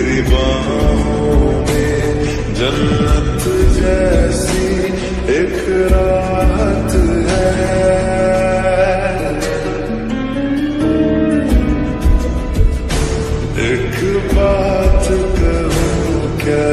तेरी बाहों में जन्नत जैसी एक राहत है। एक बात कहूँ क्या